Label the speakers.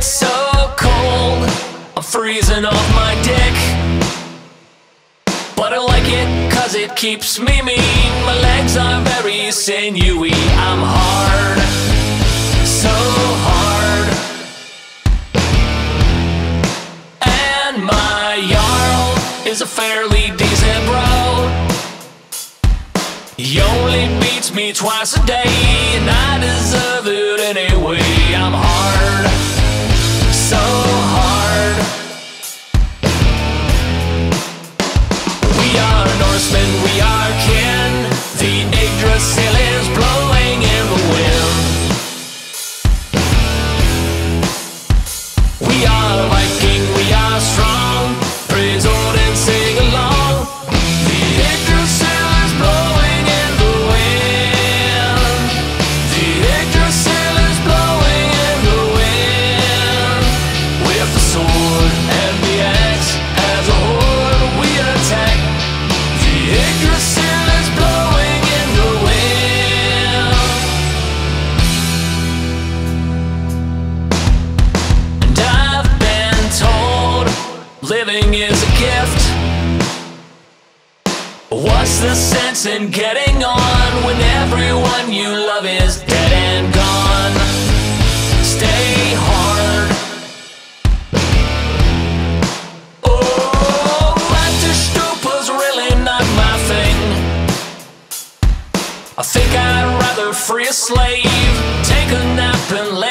Speaker 1: It's so cold, I'm freezing off my dick. But I like it cause it keeps me mean. My legs are very sinewy, I'm hard, so hard. And my Jarl is a fairly decent bro. He only beats me twice a day, and I deserve it anyway. I'm hard, living is a gift. What's the sense in getting on when everyone you love is dead and gone? Stay hard. Oh, Leiterstupa's really not my thing. I think I'd rather free a slave, take a nap and lay